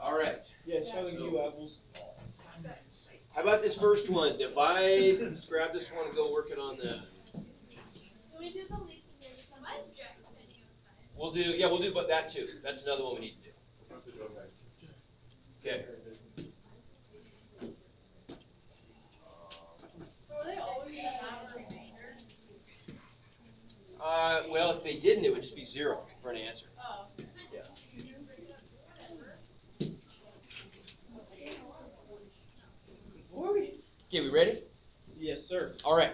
All right. Yeah, showing So- you apples. How about this first one? Divide. Let's grab this one and go work it on the. We do the least here? Somebody We'll do. Yeah, we'll do. But that too. That's another one we need to do. Okay. So are they always gonna remainder? Uh, well, if they didn't, it would just be zero for an answer. Oh. Yeah. Okay, we ready? Yes, sir. All right.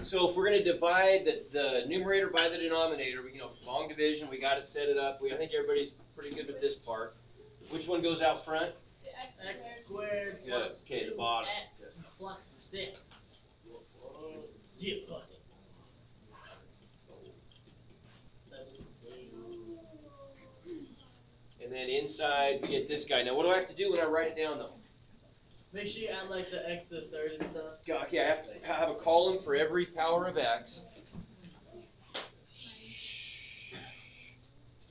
So if we're going to divide the, the numerator by the denominator, we, you know, long division, we got to set it up. We, I think everybody's pretty good with this part. Which one goes out front? The X X squared. squared plus okay, the bottom. X plus six. Yeah. And then inside, we get this guy. Now, what do I have to do when I write it down, though? Make sure you add like the X to the third and stuff. Okay, I have to have a column for every power of x.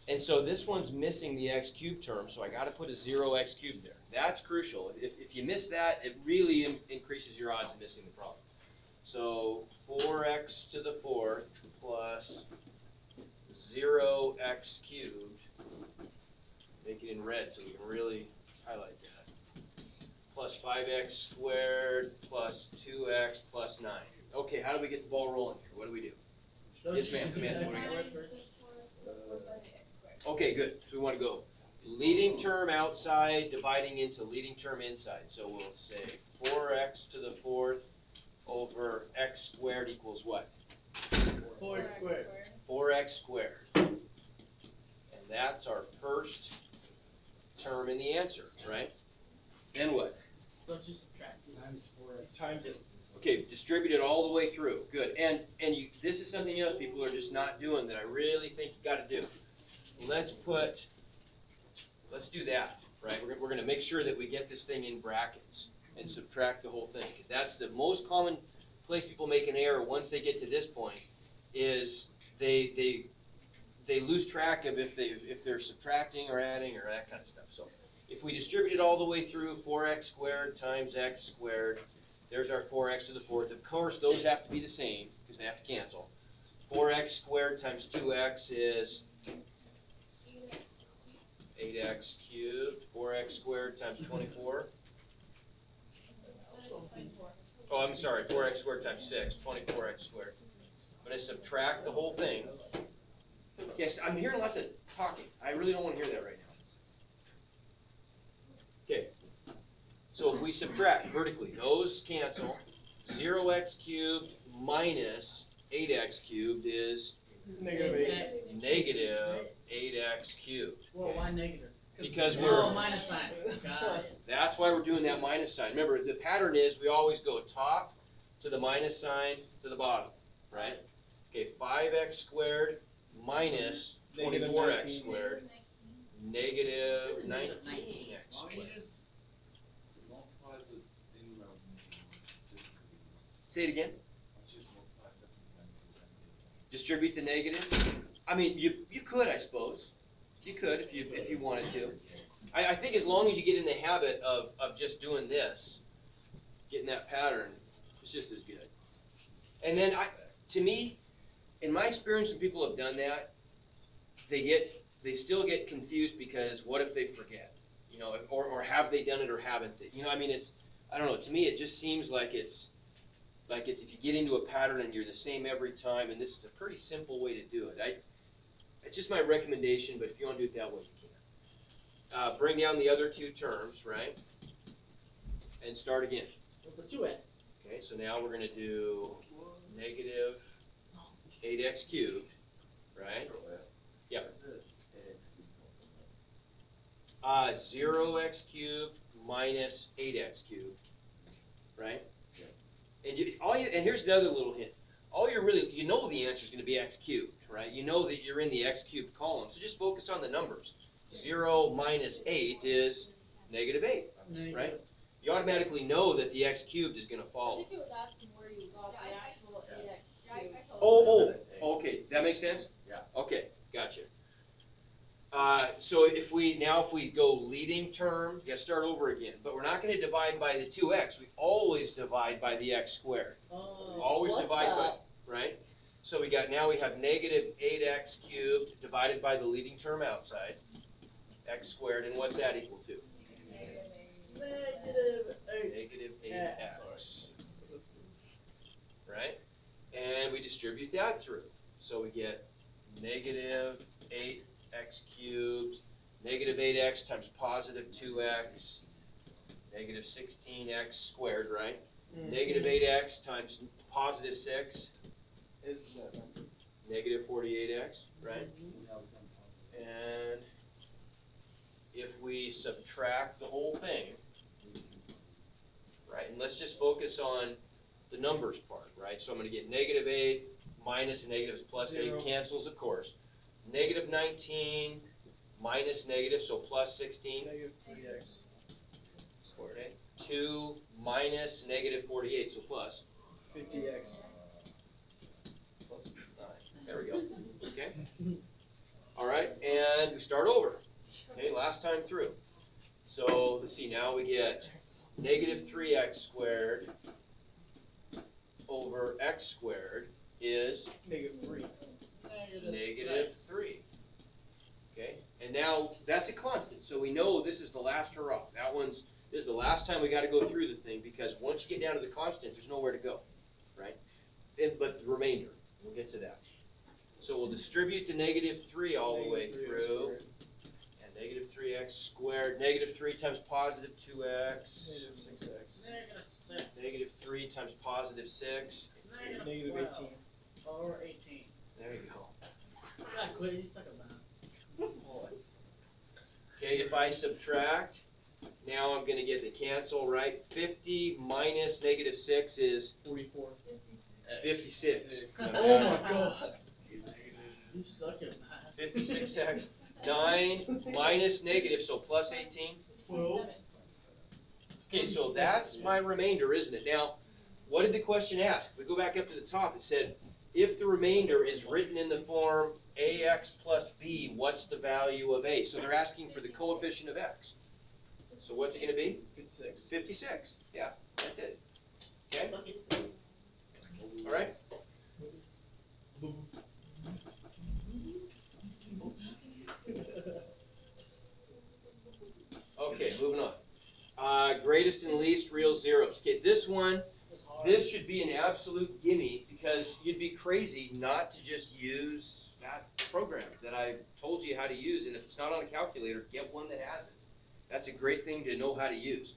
And so this one's missing the x cubed term, so I got to put a zero x cubed there. That's crucial. If, if you miss that, it really in- increases your odds of missing the problem. So 4x to the fourth plus 0x cubed. Make it in red so we can really highlight. Plus 5x squared plus 2x plus 9. Okay, how do we get the ball rolling here? What do we do? Yes, ma'am, do come in. the What X do you- squared first? Okay, good. So we want to go leading term outside dividing into leading term inside. So we'll say 4x to the fourth over x squared equals what? Four X squared. 4x squared. And that's our first term in the answer, right? Then what? Don't you subtract. Times four X. Times it. Okay, distribute it all the way through. Good. And and you this is something else people are just not doing that I really think you got to do. Let's put let's do that, right? We're, gonna- we're going to make sure that we get this thing in brackets and subtract the whole thing because that's the most common place people make an error once they get to this point is they they they lose track of if they if they're subtracting or adding or that kind of stuff. So if we distribute it all the way through 4x squared times x squared there's our 4x to the fourth. Of course, those have to be the same because they have to cancel. 4x squared times 2x is 8x cubed. 4x squared times 24. Oh, I'm sorry. 4x squared times 6. 24x squared. I'm going to subtract the whole thing. Yes, I'm hearing lots of talking. I really don't want to hear that right now. Okay. So if we subtract vertically, those cancel. Zero x cubed minus eight x cubed is Negative eight. negative eight x cubed. Well, why negative? Because Oh, we're- minus sign. Got it. That's why we're doing that minus sign. Remember, the pattern is we always go top to the minus sign to the bottom, right? Okay, five x squared minus Negative twenty-four x squared, negative nineteen x squared. you just multiply the in round Say it again. Distribute the negative. I mean, you you could, I suppose. You could if you if you wanted to. I, I think as long as you get in the habit of, of just doing this, getting that pattern, it's just as good. And then I, to me, in my experience, when people have done that, they get they still get confused because what if they forget, you know, or or have they done it or haven't they? You know, I mean, it's I don't know. To me, it just seems like it's like it's if you get into a pattern and you're the same every time, and this is a pretty simple way to do it. I it's just my recommendation, but if you want to do it that way, you can. Uh, bring down the other two terms, right? And start again. With the two X. Okay, so now we're gonna do negative eight x cubed, right? Yep. Uh, zero x cubed minus eight x cubed, right? And you, all you, and here's another little hint. All you're really, you know the answer is gonna be x cubed, right? You know that you're in the x cubed column, so just focus on the numbers. Zero minus eight is negative eight. Negative. Right. You automatically know that the x cubed is gonna I follow. think it was asking where you got the actual oh, oh, eight X cubed. Oh, oh, okay, that makes sense? Yeah. Okay, gotcha. Uh, so if we, now if we go leading term, you start over again, but we're not gonna divide by the two x, we always divide by the x squared, Oh, always divide by, right? So we got, now we have negative eight x cubed divided by the leading term outside, x squared, and what's that equal to? Negative 8. Negative 8x. Right? And we distribute that through. So we get negative eight x cubed, negative eight x times positive two x, negative sixteen x squared, right? Mm-hmm. Negative eight x times positive six, Is that number? negative forty-eight x, right? And if we subtract the whole thing, right, and let's just focus on the numbers part, right? So I'm gonna get negative eight minus a negative is plus eight Zero. cancels, of course. Negative nineteen minus negative, so plus sixteen. Negative three x. Okay, two minus negative forty-eight, so plus Fifty x. plus nine. There we go. Okay. All right, and we start over. Okay, last time through. So let's see, now we get negative three x squared over x squared is Negative three. Negative three. Okay, and now that's a constant, so we know this is the last hurrah. That one's, this is the last time we gotta go through the thing, because once you get down to the constant, there's nowhere to go, right? And, but the remainder, we'll get to that. So we'll distribute the negative three all the way Negative through, squared. and negative three x squared, negative three times positive two x, Negative six x. Negative six. negative three times positive six, Negative eighteen. Or eighteen. there you go. Yeah, quit, you suck at math. Okay, if I subtract, now I'm gonna get the cancel, right? Fifty minus negative six is Forty-four. fifty-six. Oh my god. You suck at math. Fifty-six x, nine minus negative, so plus eighteen. Twelve. Okay, so that's my remainder, isn't it? Now, what did the question ask? If we go back up to the top, it said, if the remainder is written in the form ax plus b, what's the value of a? So they're asking for the coefficient of x. So what's it gonna be? Fifty-six. Fifty-six, yeah, that's it. Okay, Look at you. all right? Okay, moving on. Uh, greatest and least real zeros. Okay, this one, It's hard. This should be an absolute gimme because you'd be crazy not to just use that program that I told you how to use. And if it's not on a calculator, get one that has it. That's a great thing to know how to use.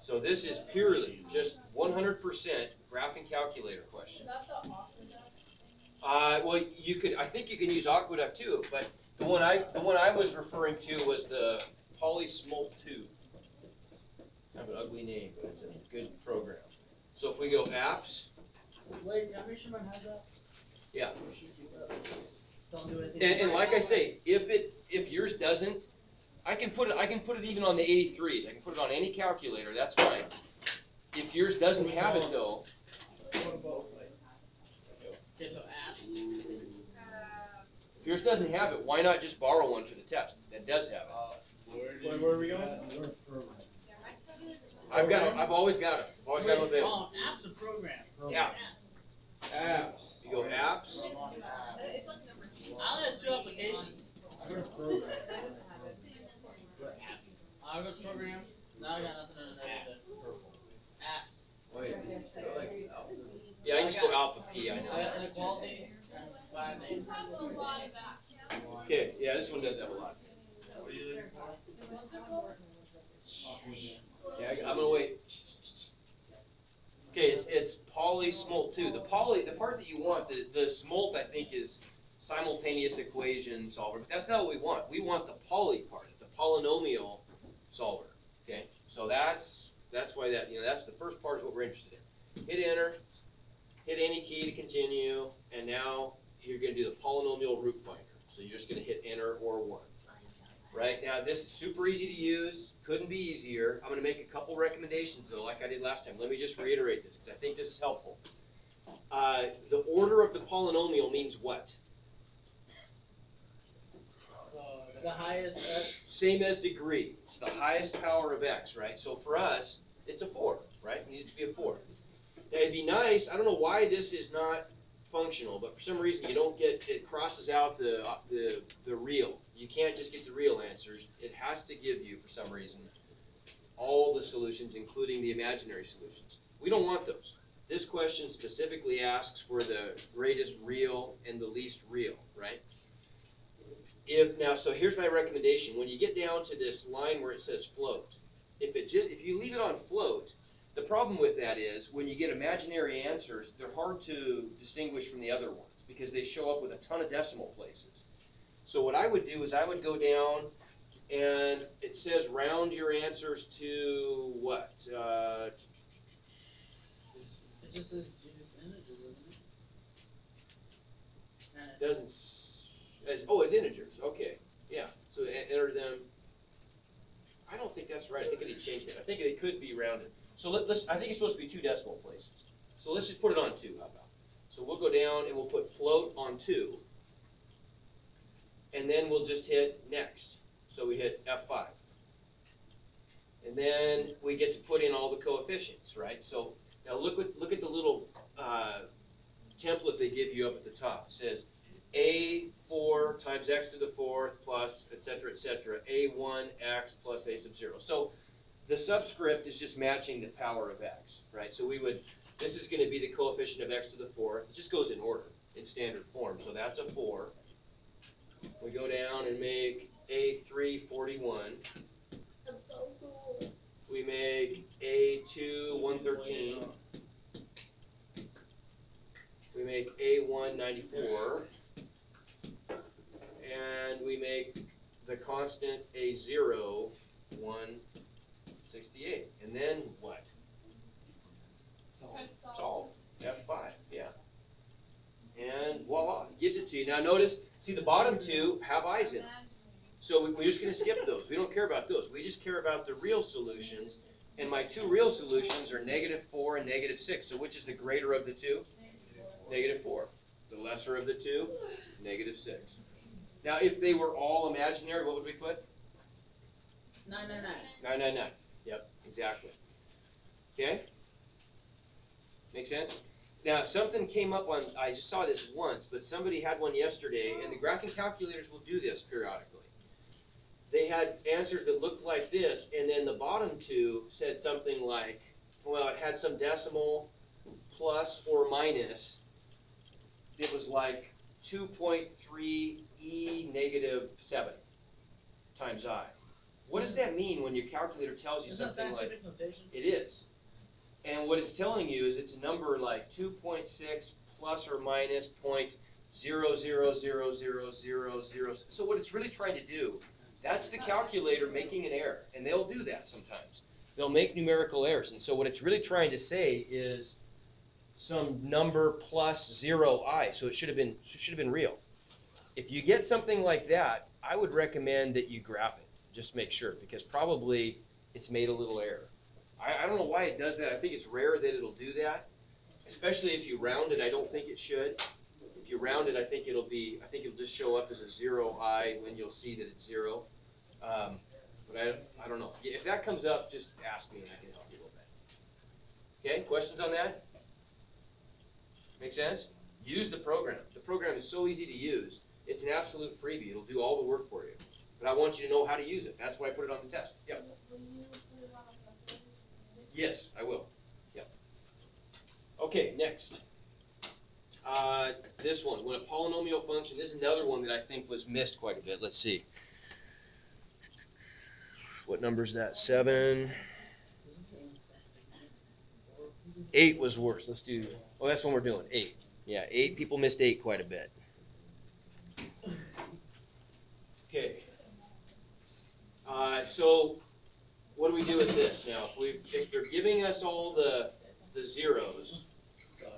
So this is purely just 100% graphing calculator question. That's. Uh, well, you could, I think you can use Aqueduct too, but the one I, the one I was referring to was the Polysmol two. Kind of an ugly name, but it's a good program. So if we go apps, Wait, I'm pretty sure mine has that. Yeah. Don't do anything. and, and like I say, if it, if yours doesn't, I can put it, I can put it even on the eighty-threes, I can put it on any calculator, that's fine. If yours doesn't have it though, What about like? Okay, so apps. if yours doesn't have it, why not just borrow one for the test that does have it? Where, where are we going? I've got it, I've always got it, I've always got it Wait, available. Oh, apps a program. Apps, Apps. you go apps, It's like number two. I only have two applications. I got a program. Now I got nothing on the Apps. Apps. Wait, I like alpha. Yeah, I just go alpha P, I I got know. Uh, inequality and five names. Has a lot of that. Okay, yeah, this one does have a lot. What's it called? Yeah, I- I'm gonna wait. Okay, it's, it's poly smolt too. The poly, the part that you want, the, the smolt, I think, is simultaneous equation solver, but that's not what we want. We want the poly part, the polynomial solver, okay? So that's, that's why that, you know, that's the first part is what we're interested in. Hit enter, hit any key to continue, and now you're gonna do the polynomial root finder. So you're just gonna hit enter or one. Right, now this is super easy to use, couldn't be easier. I'm gonna make a couple recommendations though, like I did last time. Let me just reiterate this, because I think this is helpful. Uh, the order of the polynomial means what? The highest, Same as degree. It's the highest power of x, right? So for us, it's a four, right? It needs to be a four. Now, it'd be nice. I don't know why this is not functional, but for some reason you don't get it crosses out the uh, the the real. You can't just get the real answers. It has to give you for some reason all the solutions, including the imaginary solutions. We don't want those. This question specifically asks for the greatest real and the least real, right? If now, so here's my recommendation. When you get down to this line where it says float, if it just if you leave it on float, the problem with that is when you get imaginary answers, they're hard to distinguish from the other ones because they show up with a ton of decimal places. So what I would do is I would go down and it says round your answers to what? Uh, it just says Jesus integers, doesn't it? Doesn't as oh as integers. Okay, yeah. So enter them. I don't think that's right. I think I need to change that. I think they could be rounded. So let, let's. I think it's supposed to be two decimal places. So let's just put it on two. How about? So we'll go down and we'll put float on two, and then we'll just hit next. So we hit F5. And then we get to put in all the coefficients, right? So now look at look at the little uh, template they give you up at the top. It says a4 times x to the fourth plus et cetera, et cetera, a1 x plus a sub zero. So the subscript is just matching the power of x, right? So we would, this is going to be the coefficient of x to the fourth. It just goes in order in standard form. So that's a 4. We go down and make a3 41. We make a2 113. We make A194. And we make the constant A0 168. And then what? Solve. Solve. F5, yeah. And voila, it gives it to you. Now notice, see the bottom two have i's in them. So we- we're just gonna skip those. We don't care about those. We just care about the real solutions. And my two real solutions are negative four and negative six. So which is the greater of the two? Negative four. The lesser of the two? Negative six. Now, if they were all imaginary, what would we put? Nine, nine, nine. Nine, nine, nine. Yep, exactly. Okay? Make sense? Now, something came up on, I just saw this once, but somebody had one yesterday, and the graphing calculators will do this periodically. They had answers that looked like this, and then the bottom two said something like, well, it had some decimal plus or minus. It was like 2.3 e negative 7 times i. What does that mean when your calculator tells you Isn't something like notation? it is. And what it's telling you is it's a number like two point six plus or 0.000000. So what it's really trying to do, that's the calculator making an error, and they'll do that sometimes. They'll make numerical errors, and so what it's really trying to say is some number plus zero i. So it should have been should have been real. If you get something like that, I would recommend that you graph it. Just make sure, because probably it's made a little error. I, I don't know why it does that. I think it's rare that it'll do that, especially if you round it. I don't think it should. If you round it, I think it'll be. I think it'll just show up as a zero i when you'll see that it's zero. Um, but I, I don't know. If that comes up, just ask me and I can help you a little bit. Okay, questions on that? Make sense? Use the program. The program is so easy to use. It's an absolute freebie. It'll do all the work for you. But I want you to know how to use it. That's why I put it on the test. Yep. Yes, I will. Yep. Okay, next. Uh, this one, when a polynomial function, this is another one that I think was missed quite a bit. Let's see. What number is that? Seven. Eight was worse. Let's do. Oh, that's what we're doing. Eight. Yeah, eight. People missed eight quite a bit. Okay. Uh, so, what do we do with this now? If, we, if they're giving us all the the zeros, okay,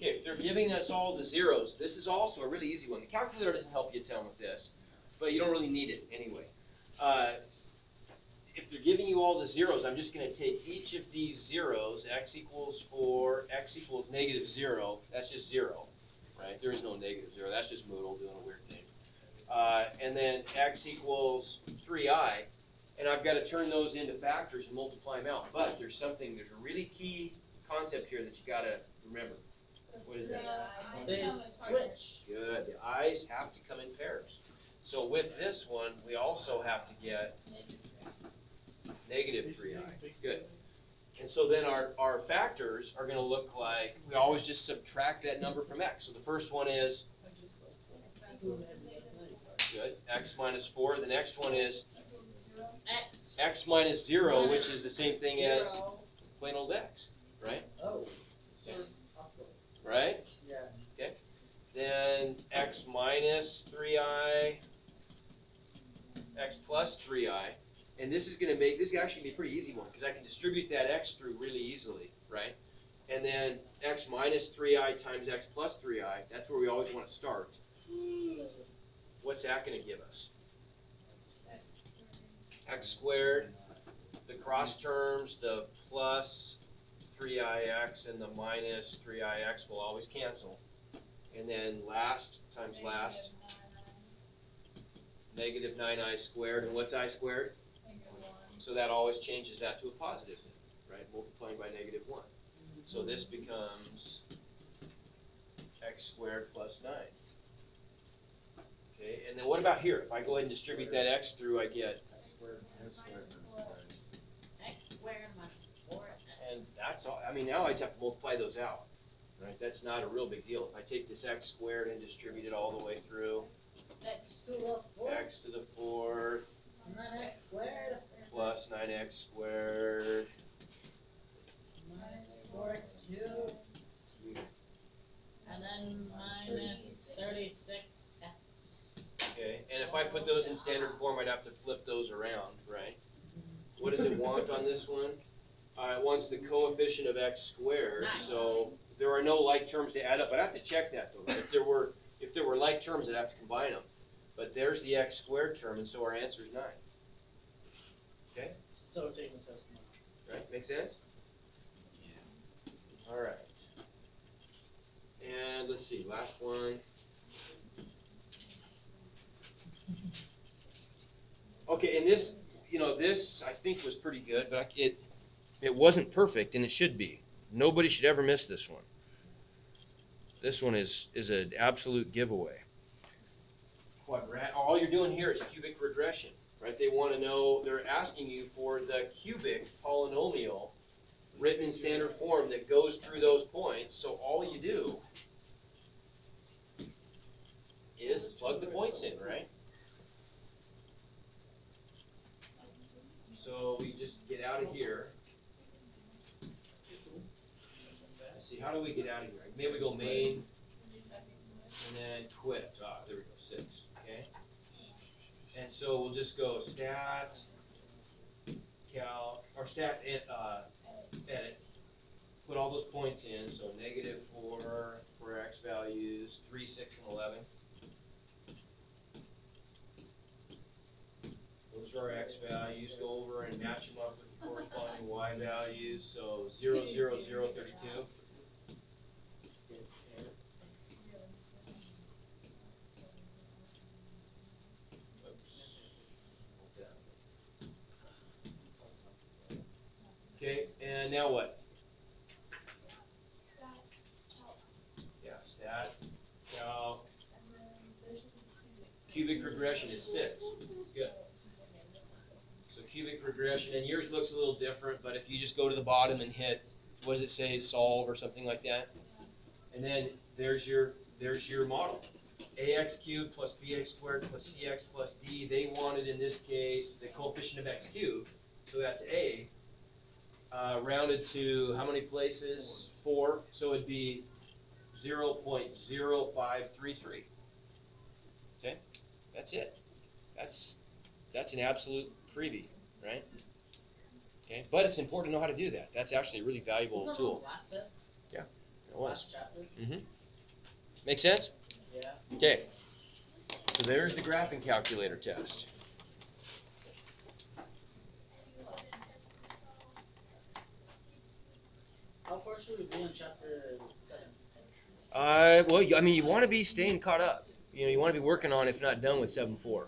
if they're giving us all the zeros, this is also a really easy one. The calculator doesn't help you a ton with this. but you don't really need it anyway. Uh, if they're giving you all the zeros, I'm just gonna take each of these zeros, x equals four, x equals negative zero, that's just zero, right? There is no negative zero, that's just Moodle doing a weird thing. Uh, and then x equals three i, and I've gotta turn those into factors and multiply them out. But there's something, there's a really key concept here that you gotta remember. What is that? They switch. Good, the i's have to come in pairs. So with this one, we also have to get negative three i, good. And so then our, our factors are gonna look like, we always just subtract that number from x. So the first one is, good, x minus four, the next one is X. x minus zero, which is the same thing as plain old x, right? Oh. Right? Yeah. Okay. Then x minus three i, x plus three i, and this is gonna make, this is actually be a pretty easy one, because I can distribute that x through really easily, right? And then x minus three i times x plus three i, that's where we always wanna start. What's that gonna give us? x squared, the cross terms, the plus three i x and the minus three i x will always cancel. And then last times last, negative nine i squared, and what's i squared? So that always changes that to a positive, right, multiplying by negative one. So this becomes x squared plus nine. Okay, and then what about here? If I go ahead and distribute that x through, I get, X squared, x squared, and squared. X squared minus four and that's all, I mean, now I just have to multiply those out, right? That's not a real big deal. If I take this x squared and distribute it all the way through, X to the fourth. x to the fourth And then X squared. Plus nine x squared, Minus four X cubed. And then minus thirty-six X. okay? And if I put those in standard form, I'd have to flip those around, right? What does it want on this one? Uh, it wants the coefficient of x squared, so there are no like terms to add up. I'd have to check that though. If there were, if there were like terms, I'd have to combine them. But there's the x squared term, and so our answer is nine. So taking the test now. Right, make sense? Yeah. Alright. And let's see, last one. Okay, and this, you know, this I think was pretty good, but I- it, it wasn't perfect and it should be. Nobody should ever miss this one. This one is, is an absolute giveaway. Quadrat, all you're doing here is cubic regression right? They want to know, they're asking you for the cubic polynomial written in standard form that goes through those points. So all you do is plug the points in, right? So we just get out of here. Let's see, how do we get out of here? Maybe we go main and then quit. Ah, there we go, six, okay? And so we'll just go stat, cal, or stat ed, uh, edit, put all those points in, so negative 4 for x values, 3, 6, and 11. Those are our x values. Go over and match them up with the corresponding y values. So 0, 0, 0, 32. Now what? Yeah, stat, calc, cubic regression is six, good. So cubic regression, and yours looks a little different, but if you just go to the bottom and hit, what does it say, solve or something like that? And then there's your, there's your model. ax cubed plus bx squared plus cx plus d, they wanted in this case the coefficient of x cubed, so that's a. Uh, rounded to how many places? Four, so it'd be zero point zero five three three. Okay, that's it. That's, that's an absolute freebie, right? Okay, but it's important to know how to do that. That's actually a really valuable Wasn't tool. the Last test, It was. last chapter. Make sense? Yeah. Okay. So there's the graphing calculator test. How far should we be in chapter seven? Uh, well, I mean, you want to be staying caught up. You know, you want to be working on, if not done with seven four.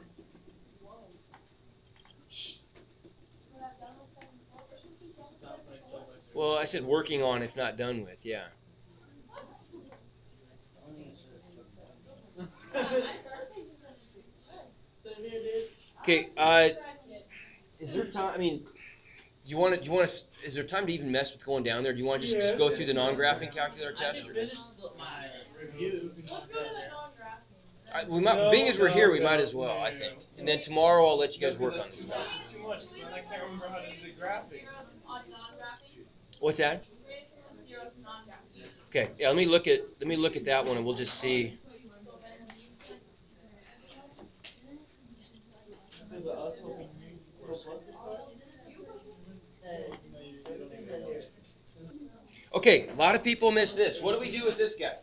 Stop like so much. Well, I said working on, if not done with. Yeah. Same here, dude. Okay. Uh, is there time? I mean, do you want to? Do you want to? Is there time to even mess with going down there? Do you want to just Yes. go through the non-graphing calculator I test? just Or? finished my review. Let's go to the non-drafting. I, we might, being as we're here, we might as well. I think. And then tomorrow, I'll let you guys work on this Too stuff. much, too much, 'cause I can't remember how to do the graphic. Zeros non-drafting. What's that? Grade from the zeros non-drafting. Okay. Yeah. Let me look at. Let me look at that one, and we'll just see. See the us hoping you throw plus and stuff? Hey, you know, you you don't even know. Okay, a lot of people miss this. What do we do with this guy?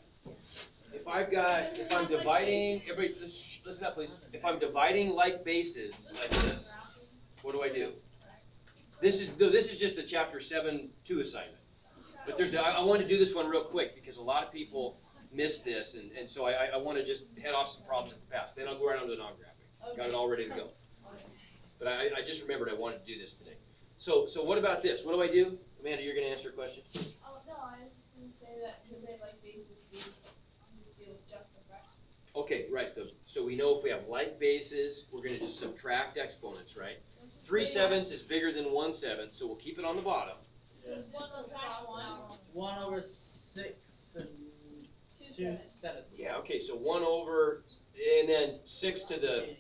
If I've got, if I'm dividing, everybody, listen up, please. If I'm dividing like bases like this, what do I do? This is, this is just the chapter seven two assignment. But there's, I, I want to do this one real quick because a lot of people miss this, and, and so I, I- want to just head off some problems in the past. Then I'll go right on to the non-graphic. Got it all ready to go. But I, I just remembered I wanted to do this today. So, so what about this? What do I do? Amanda, you're gonna answer a question? No, I was just gonna say that because they like bases, we just, just deal with just the fraction. Okay, right, the, so we know if we have like bases, we're gonna just subtract exponents, right? Three sevenths is bigger than one seventh, so we'll keep it on the bottom. Yeah. One subtract one, One over six and two two sevenths. sevenths. Yeah, okay, so one over, and then six to the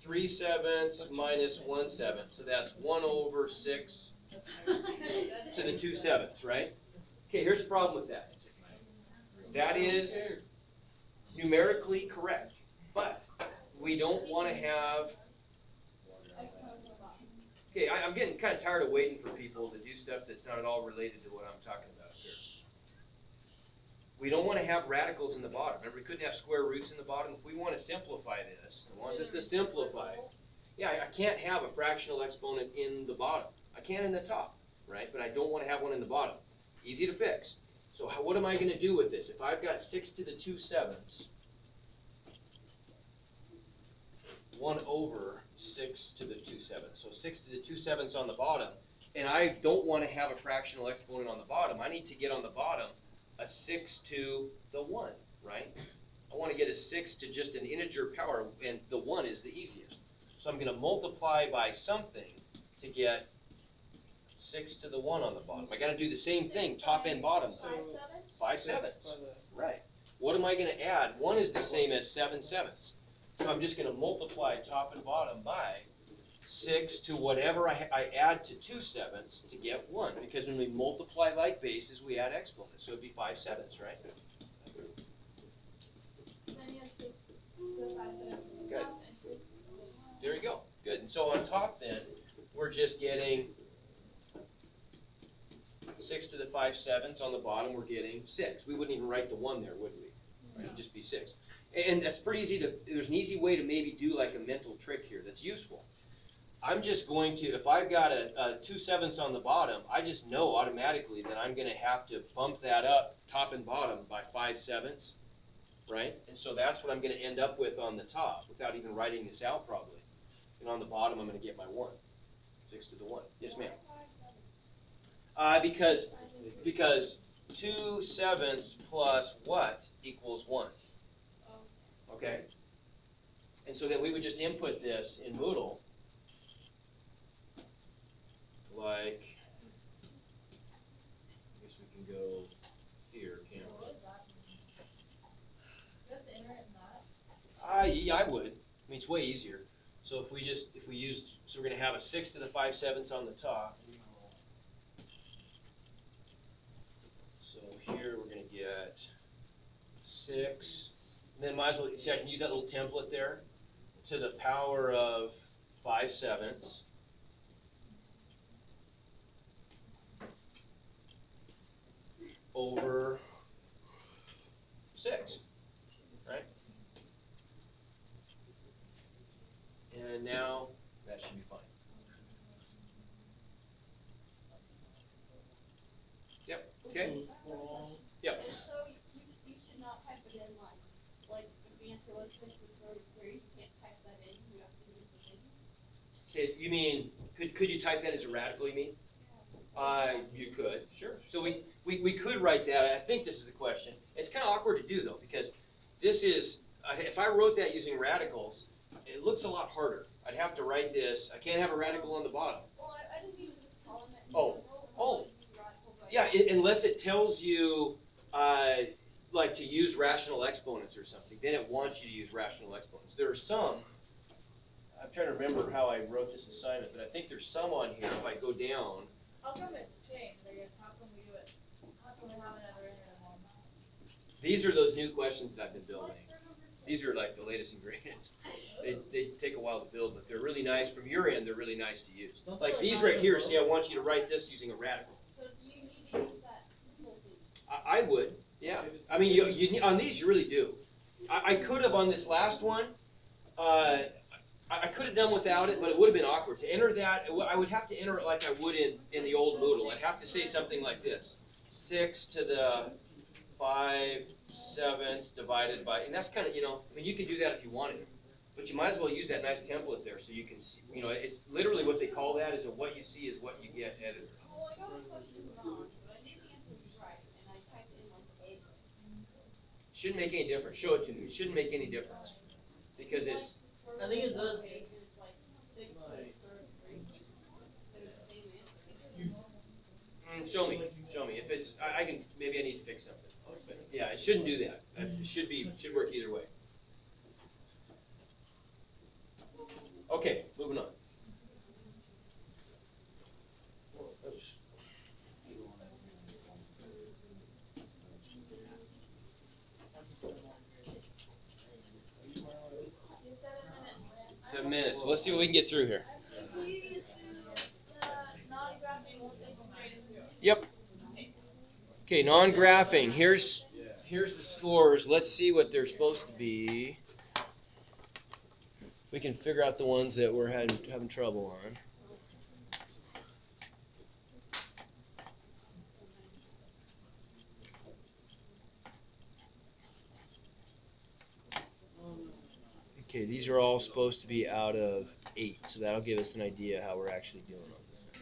three sevenths minus one seventh, so that's one over six to the two sevenths, right? Okay, here's the problem with that. That is numerically correct, but we don't wanna have Okay, I, I'm getting kind of tired of waiting for people to do stuff that's not at all related to what I'm talking about here. We don't want to have radicals in the bottom. Remember, we couldn't have square roots in the bottom. If we want to simplify this, it wants us to simplify. Yeah, I can't have a fractional exponent in the bottom. I can in the top, right? But I don't want to have one in the bottom. Easy to fix. So how, what am I going to do with this? If I've got six to the two sevenths, one over six to the two sevenths. So six to the two sevenths on the bottom. And I don't want to have a fractional exponent on the bottom. I need to get on the bottom a six to the one, right? I want to get a six to just an integer power, and the one is the easiest. So I'm going to multiply by something to get six to the one on the bottom. I got to do the same thing, top and bottom. Five sevenths? Five sevenths. Right. What am I gonna add? One is the same as seven sevenths. So I'm just gonna multiply top and bottom by six to whatever I, I add to two sevenths to get one. Because when we multiply like bases, we add exponents, so it'd be five sevenths, right? Then you have six to five sevenths. Good. There you go. Good. And so on top then, we're just getting six to the five sevenths. On the bottom, we're getting six. We wouldn't even write the one there, would we? It'd just be six. And that's pretty easy to, there's an easy way to maybe do like a mental trick here that's useful. I'm just going to, if I've got a, a two sevenths on the bottom, I just know automatically that I'm gonna have to bump that up top and bottom by five sevenths, right? And so that's what I'm gonna end up with on the top, without even writing this out probably. And on the bottom, I'm gonna get my one, six to the one. Yes, ma'am. Uh, because, because two sevenths plus what equals one? Okay? And so then we would just input this in Moodle. Like, I guess we can go here, can't we? Uh, yeah, I would. I mean, it's way easier. So if we just, if we used, so we're gonna have a six to the five sevenths on the top. here, we're going to get 6. And then might as well, see, I can use that little template there to the power of 5 sevenths. over 6, right? And now that should be fine. Yep, okay. You mean, could, could you type that as a radical, you mean? Uh, you could, sure. So we, we, we could write that, I think this is the question. It's kinda awkward to do though, because this is, if I wrote that using radicals, it looks a lot harder. I'd have to write this, I can't have a radical on the bottom. Well, I, I didn't even that. Oh, oh. Yeah, i unless it tells you, uh, like to use rational exponents or something, then it wants you to use rational exponents. There are some, I'm trying to remember how I wrote this assignment, but I think there's some on here, if I go down, How come it's changed, I guess, how come we do it, how come we have another ever entered them all? these are those new questions that I've been building. These are like the latest and greatest. They, they take a while to build, but they're really nice, from your end, they're really nice to use. Like these right here, see, I want you to write this using a radical. So do you need to use that? I, I would, yeah. I mean, you, you, on these, you really do. I, I could have on this last one, uh, I, I could have done without it, but it would have been awkward. To enter that, I would have to enter it like I would in, in the old Moodle. I'd have to say something like this. Six to the five sevenths divided by, and that's kind of, you know, I mean, you can do that if you wanted. But you might as well use that nice template there so you can see, you know, it's literally what they call that is a what you see is what you get editor. Well, I got a question wrong, but I think the answer was right, and I typed in like A. Shouldn't make any difference. Show it to me. It shouldn't make any difference. Because it's, I think it does. It's like six to Right. thirty-three. They're the same answer. Mm, show me, show me. If it's, I, I can, maybe I need to fix something. But, yeah, it shouldn't do that. That's, it should be, should work either way. Okay, moving on. Oops. You said a minute, Lynn. Seven minutes. Let's see what we can get through here. Yep. Okay, non-graphing. Here's, here's the scores. Let's see what they're supposed to be. We can figure out the ones that we're having, having trouble on. Okay, these are all supposed to be out of eight, so that'll give us an idea how we're actually doing on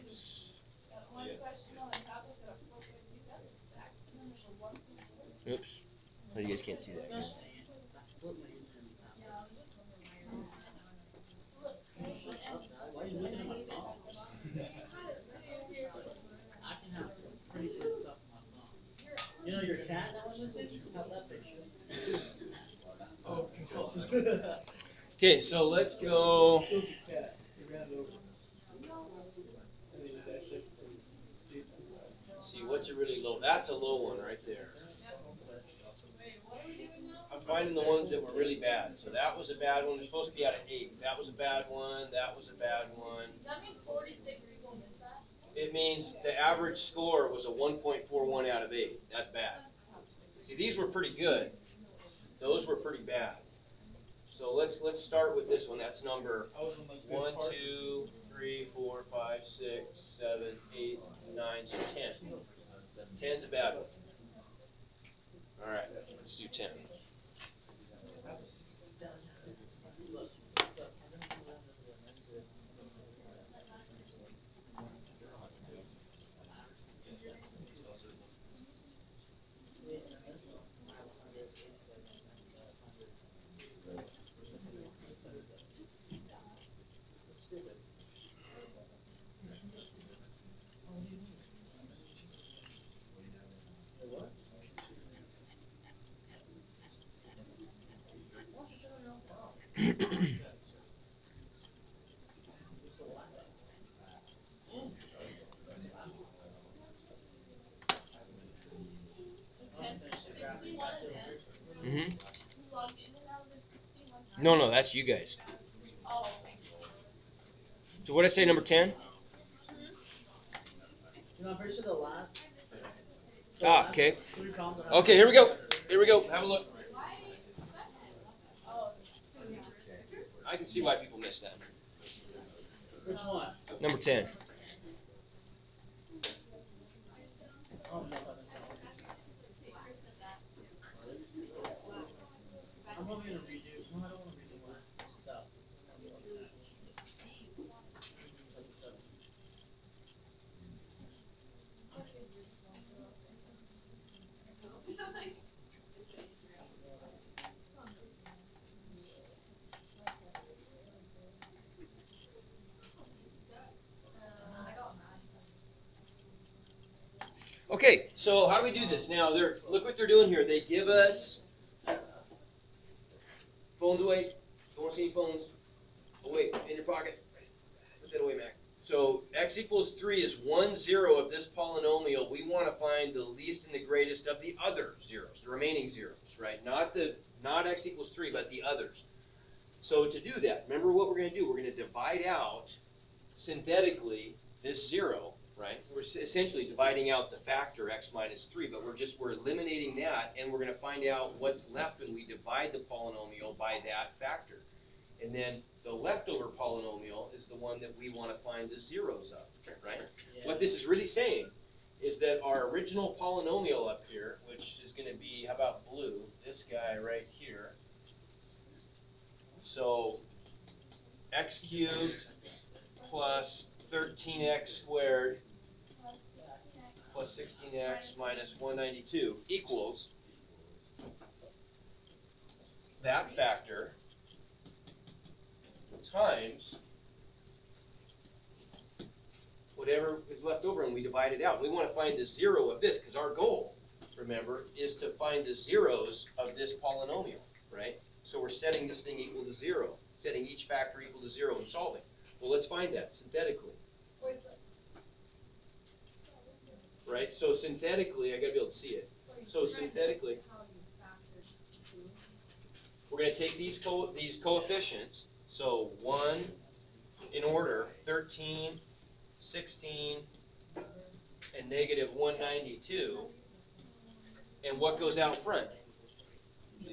this. Oops. Oh, you guys can't see that. you phone? I can have some pretty good stuff on my phone. You know your cat that was missing? Have that picture. oh, Okay, so let's go. See what's a really low. That's a low one right there. I'm finding the ones that were really bad. So that was a bad one. They're supposed to be out of eight. That was a bad one. That was a bad one. Does that mean forty-six people missed that? It means the average score was a 1.41 out of eight. That's bad. See, these were pretty good. Those were pretty bad. So let's let's start with this one. That's number I was on like. one, two, three, four, five, six, seven, eight, nine. So ten. Ten's a bad one. All right, let's do. Ten, No, no, that's you guys. Oh. So what did I say, number ten? You know, I'm pretty sure the last. the Ah, last okay. three problems that I- Okay, here we go. Here we go. Have a look. I can see why people miss that. Which one? Number ten. Oh, no, Okay, so how do we do this? Now, look what they're doing here. They give us phones away. Don't want to see any phones. Away in your pocket. Put that away, Mac. So x equals three is one zero of this polynomial. We want to find the least and the greatest of the other zeros, the remaining zeros, right? Not the not x equals three, but the others. So to do that, remember what we're going to do. We're going to divide out synthetically this zero right? We're essentially dividing out the factor x minus three, but we're just, we're eliminating that, and we're gonna find out what's left when we divide the polynomial by that factor. And then the leftover polynomial is the one that we wanna find the zeros of, right? Yeah. What this is really saying is that our original polynomial up here, which is gonna be, how about blue, this guy right here. So, x cubed plus thirteen x squared plus sixteen x minus one ninety-two equals that factor times whatever is left over and we divide it out. We wanna find the zero of this, cause our goal, remember, is to find the zeros of this polynomial, right? So we're setting this thing equal to zero, setting each factor equal to zero and solving. Well, let's find that synthetically. Wait, so, right? So synthetically, I gotta be able to see it. So synthetically, how you factored two. we're gonna take these co, these coefficients, so one in order, 13, 16, and negative one ninety-two, and what goes out front?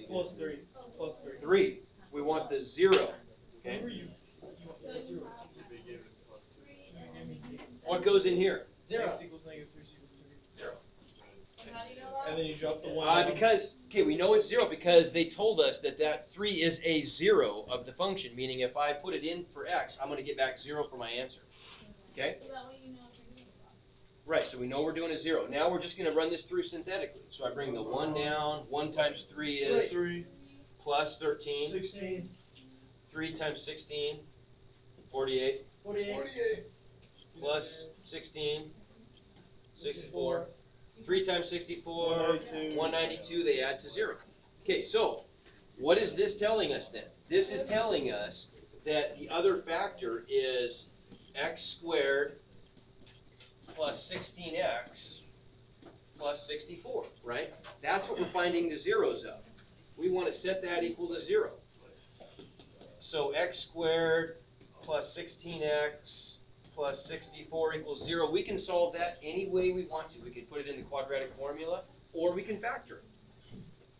Plus three, plus three. Three. We want the zero, okay? Remember you, you want the zero, so they gave us plus three. Three and then. What goes in here? Zero. X equals negative three, equals three. And how do you know that? And then you drop the one. Uh, because, okay, we know it's zero because they told us that that three is a zero of the function, meaning if I put it in for x, I'm gonna get back zero for my answer. Okay? So that way you know what you're doing about Right, so we know we're doing a zero. Now we're just gonna run this through synthetically. So I bring the one down, one times three is Three, plus thirteen, sixteen, three times sixteen, forty-eight, forty-eight. plus sixteen, sixty-four. Three times sixty-four, 192. one ninety-two, they add to zero. Okay, so what is this telling us then? This is telling us that the other factor is x squared plus sixteen x plus sixty-four, right? That's what we're finding the zeros of. We wanna set that equal to zero. So x squared plus sixteen x plus sixty-four equals zero. We can solve that any way we want to. We could put it in the quadratic formula, or we can factor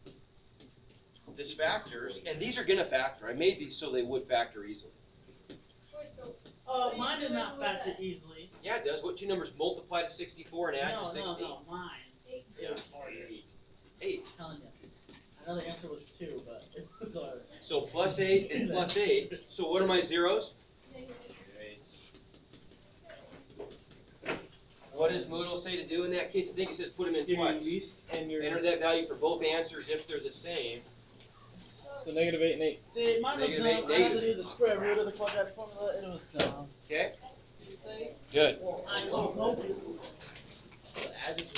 it. This factors, and these are gonna factor. I made these so they would factor easily. it. Wait, so Oh, mine did not factor easily. Yeah, it does. What two numbers multiply to sixty-four and add No, to no, sixteen? no, mine. eight. Yeah. It. Eight. Eight. I'm telling you. I know the answer was two, but it was hard. So plus eight and plus eight. So what are my zeros? What does Moodle say to do in that case? I think it says put them in Give you twice. least and your, Enter that value for both answers if they're the same. so negative eight and eight. See, mine was Negative dumb. eight, I had to negative. do the square root of the quadratic formula, and it was dumb. Okay? Good. I don't know this. But as it's